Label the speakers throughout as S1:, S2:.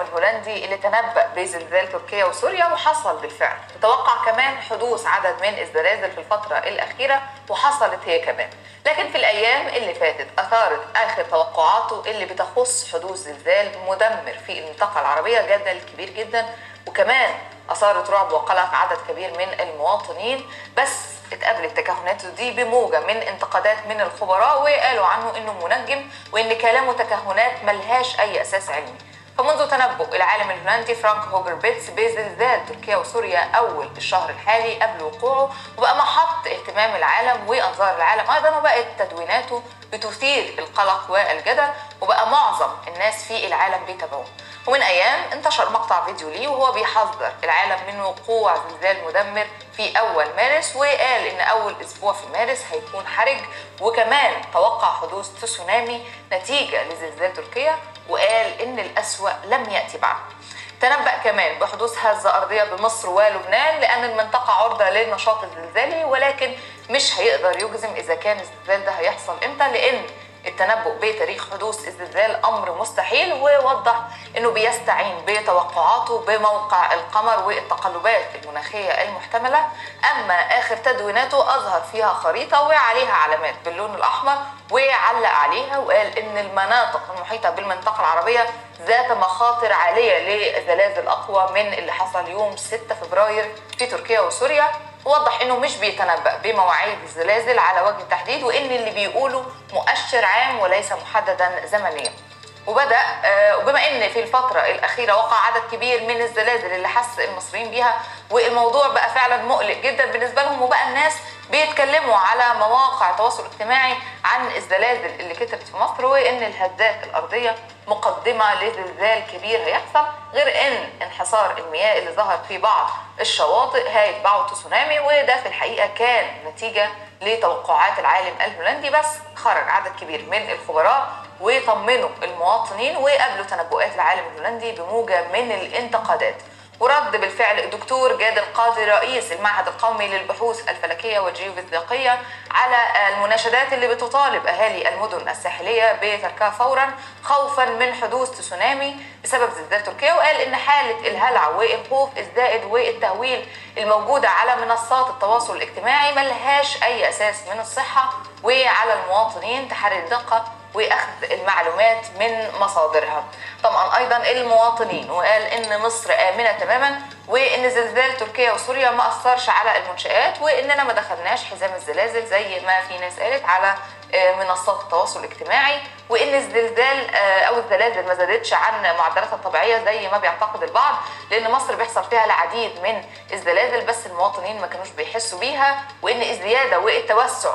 S1: الهولندي اللي تنبأ بزلزال تركيا وسوريا وحصل بالفعل. تتوقع كمان حدوث عدد من الزلازل في الفترة الأخيرة وحصلت هي كمان. لكن في الأيام اللي فاتت أثارت آخر توقعاته اللي بتخص حدوث زلزال مدمر في المنطقة العربية جدل كبير جدا وكمان أثارت رعب وقلق عدد كبير من المواطنين. بس اتقابلت تكهناته دي بموجة من انتقادات من الخبراء وقالوا عنه إنه منجم وإن كلامه تكهنات ملهاش أي أساس علمي. فمنذ تنبؤ العالم الهولندي فرانك هوجربيتس بزلزال تركيا وسوريا أول الشهر الحالي قبل وقوعه وبقى محط اهتمام العالم وأنظار العالم أيضا وبقت تدويناته بتثير القلق والجدل وبقى معظم الناس في العالم بيتابعوه. ومن أيام انتشر مقطع فيديو ليه وهو بيحذر العالم من وقوع زلزال مدمر في أول مارس وقال إن أول أسبوع في مارس هيكون حرج وكمان توقع حدوث تسونامي نتيجة لزلزال تركيا. وقال إن الأسوأ لم يأتي بعد. تنبأ كمان بحدوث هزة أرضية بمصر ولبنان لأن المنطقة عرضة للنشاط الزلزالي ولكن مش هيقدر يجزم إذا كان الزلزال ده هيحصل إمتى لأن التنبؤ بتاريخ حدوث الزلزال أمر مستحيل ووضح إنه بيستعين بتوقعاته بموقع القمر والتقلبات المناخية المحتملة. أما آخر تدويناته أظهر فيها خريطة وعليها علامات باللون الأحمر وعلق عليها وقال إن المناطق المحيطة بالمنطقة العربية ذات مخاطر عالية لزلازل أقوى من اللي حصل يوم 6 فبراير في تركيا وسوريا. وضح إنه مش بيتنبأ بمواعيد الزلازل على وجه التحديد وإن اللي بيقوله مؤشر عام وليس محددا زمنيا. وبدأ وبما إن في الفترة الأخيرة وقع عدد كبير من الزلازل اللي حس المصريين بيها والموضوع بقى فعلا مقلق جدا بالنسبة لهم وبقى الناس بيتكلموا على مواقع التواصل الاجتماعي عن الزلازل اللي كترت في مصر وإن الهزات الأرضية مقدمة لزلزال كبير هيحصل غير إن انحسار المياه اللي ظهر في بعض الشواطئ هيتبعه تسونامي وده في الحقيقة كان نتيجة لتوقعات العالم الهولندي بس خرج عدد كبير من الخبراء وطمنوا المواطنين وقابلوا تنبؤات العالم الهولندي بموجة من الانتقادات. ورد بالفعل الدكتور جاد القاضي رئيس المعهد القومي للبحوث الفلكية والجيوفيزيقية على المناشدات اللي بتطالب أهالي المدن الساحلية بتركها فورا خوفا من حدوث تسونامي بسبب زلزال تركيا وقال إن حالة الهلع والخوف الزائد والتهويل الموجوده على منصات التواصل الاجتماعي ملهاش أي أساس من الصحة وعلى المواطنين تحري الدقة وأخذ المعلومات من مصادرها. طبعا أيضا المواطنين وقال إن مصر آمنة تماما وإن زلزال تركيا وسوريا ما أثرش على المنشآت وإننا ما دخلناش حزام الزلازل زي ما في ناس قالت على منصات التواصل الاجتماعي وإن الزلزال أو الزلازل ما زادتش عن معدلاتها الطبيعية زي ما بيعتقد البعض لأن مصر بيحصل فيها العديد من الزلازل بس المواطنين ما كانوش بيحسوا بيها وإن الزيادة والتوسع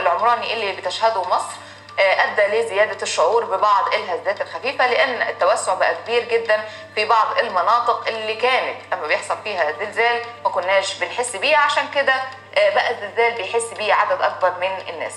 S1: العمراني اللي بتشهده مصر أدى لزيادة الشعور ببعض الهزات الخفيفة لأن التوسع بقى كبير جدا في بعض المناطق اللي كانت اما بيحصل فيها زلزال ما كناش بنحس بيها عشان كده بقى الزلزال بيحس بيه عدد أكبر من الناس.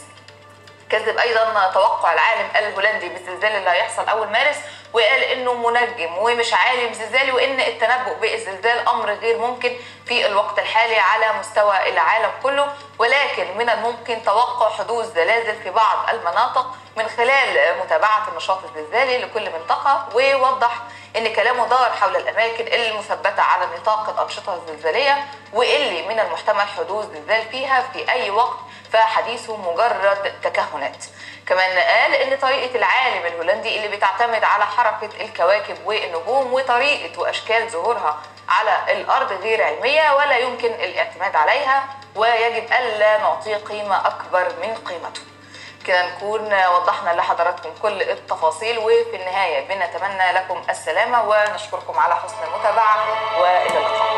S1: كذب أيضا توقع العالم الهولندي بالزلزال اللي هيحصل أول مارس. وقال إنه منجم ومش عالم زلزالي وإن التنبؤ بالزلزال أمر غير ممكن في الوقت الحالي على مستوى العالم كله. ولكن من الممكن توقع حدوث زلازل في بعض المناطق من خلال متابعة النشاط الزلزالي لكل منطقة. ووضح إن كلامه دار حول الأماكن المثبتة على نطاق الأنشطة الزلزالية واللي من المحتمل حدوث زلزال فيها في أي وقت. فحديثه مجرد تكهنات. كمان قال إن طريقة العالم الهولندي اللي بتعتمد على حركة الكواكب والنجوم وطريقة وأشكال ظهورها على الأرض غير علمية ولا يمكن الاعتماد عليها ويجب ألا نعطيه قيمة أكبر من قيمته. كده نكون وضحنا لحضراتكم كل التفاصيل وفي النهاية بنتمنى لكم السلامة ونشكركم على حسن المتابعة وإلى اللقاء.